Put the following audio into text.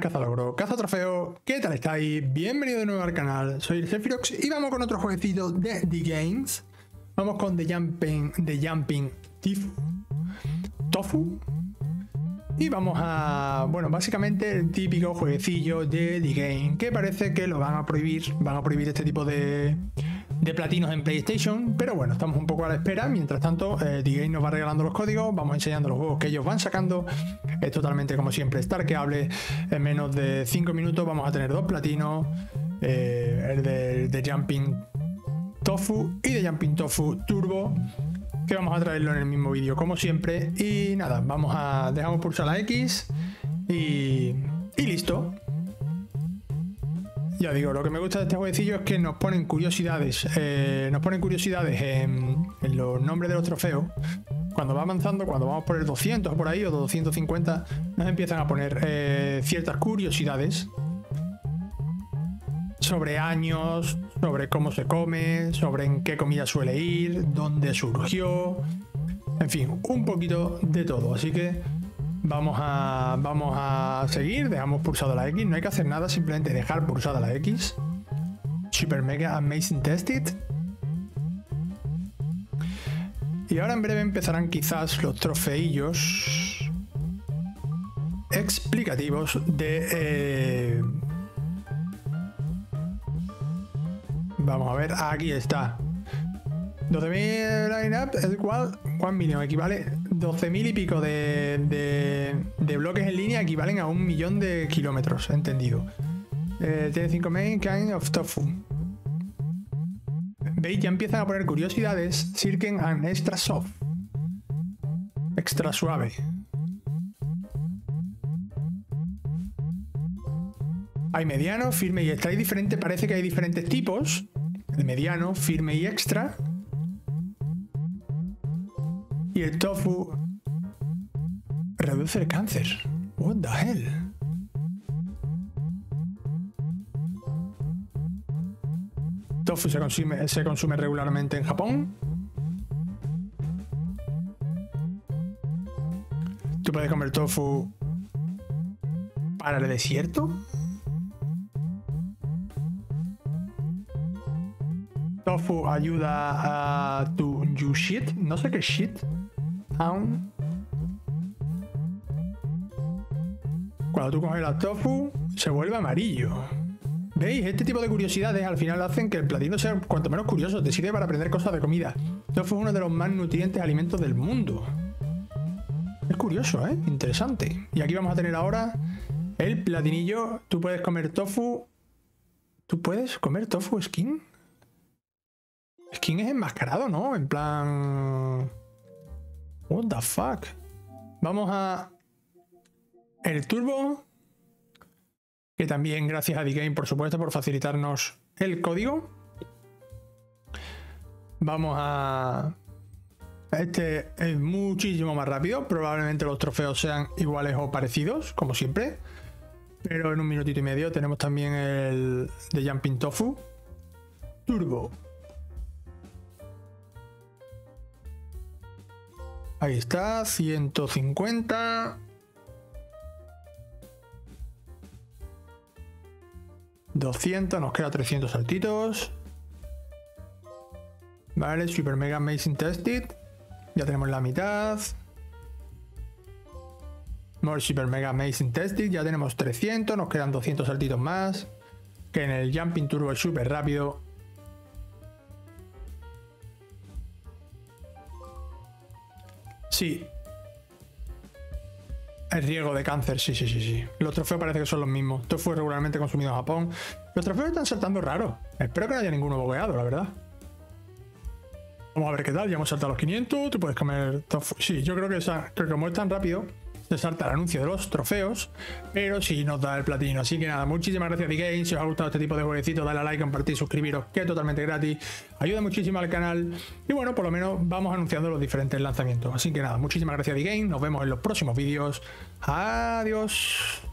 cazalogro, caza trofeo, ¿qué tal estáis? Bienvenido de nuevo al canal, soy el Sephirox y vamos con otro jueguecito de The Games. Vamos con The Jumping, The Jumping Tifu, Tofu. Y vamos a, bueno, básicamente el típico jueguecillo de The Game, que parece que lo van a prohibir, van a prohibir este tipo de, de platinos en PlayStation, pero bueno, estamos un poco a la espera. Mientras tanto, eh, Game nos va regalando los códigos, vamos enseñando los juegos que ellos van sacando. Es totalmente como siempre, estar que hable en menos de 5 minutos. Vamos a tener dos platinos, eh, el de, Jumping Tofu y de Jumping Tofu Turbo que vamos a traerlo en el mismo vídeo como siempre y nada vamos a dejamos pulsar la X y, y listo ya digo, lo que me gusta de este jueguecillo es que nos ponen curiosidades, eh, nos ponen curiosidades en, los nombres de los trofeos. Cuando va avanzando, cuando vamos por el 200 por ahí o 250, nos empiezan a poner eh, ciertas curiosidades sobre años, sobre cómo se come, sobre en qué comida suele ir, dónde surgió, en fin, un poquito de todo. Así que Vamos a, vamos a seguir, dejamos pulsado la X, no hay que hacer nada, simplemente dejar pulsada la X. Super Mega Amazing Tested. Y ahora en breve empezarán quizás los trofeillos explicativos de... Eh, vamos a ver, aquí está. 12.000 line-up es igual, ¿cuán mínimo? Equivale 12.000 y pico de, bloques en línea equivalen a un millón de kilómetros, entendido. Eh, tiene 5 main kind of tofu. ¿Veis? Ya empiezan a poner curiosidades. Sirken and extra soft. Extra suave. Hay mediano, firme y extra. Hay diferente, parece que hay diferentes tipos. El mediano, firme y extra. Y el tofu reduce el cáncer. What the hell? Tofu se consume, se consume regularmente en Japón. Tú puedes comer tofu para el desierto. Tofu ayuda a tu you shit. No sé qué shit. Cuando tú coges la tofu, se vuelve amarillo. ¿Veis? Este tipo de curiosidades al final hacen que el platino sea cuanto menos curioso. Te sirve para aprender cosas de comida. Tofu es uno de los más nutrientes alimentos del mundo. Es curioso, ¿eh? Interesante. Y aquí vamos a tener ahora el platinillo. Tú puedes comer tofu. ¿Tú puedes comer tofu skin? Skin es enmascarado, ¿no? En plan... What the fuck? Vamos a... El turbo. Que también gracias a The por supuesto, por facilitarnos el código. Vamos a... Este es muchísimo más rápido. Probablemente los trofeos sean iguales o parecidos, como siempre. Pero en un minutito y medio tenemos también el de Jumping Tofu. Turbo. Ahí está, 150. 200, nos queda 300 saltitos. Vale, Super Mega Amazing Tested. Ya tenemos la mitad. More Super Mega Amazing Tested. Ya tenemos 300, nos quedan 200 saltitos más. Que en el Jumping Turbo es súper rápido. Sí. El riesgo de cáncer, sí, sí, sí, sí. Los trofeos parece que son los mismos. Esto fue regularmente consumido en Japón. Los trofeos están saltando raros. Espero que no haya ninguno bogeado, la verdad. Vamos a ver qué tal. Ya hemos saltado los 500. Tú puedes comer. Sí, yo creo que, esa, creo que como es tan rápido, se salta el anuncio de los trofeos, pero sí nos da el platino. Así que nada, muchísimas gracias The Game. Si os ha gustado este tipo de jueguecito, dale a like, compartir, suscribiros, que es totalmente gratis. Ayuda muchísimo al canal. Y bueno, por lo menos vamos anunciando los diferentes lanzamientos. Así que nada, muchísimas gracias The Game. Nos vemos en los próximos vídeos. Adiós.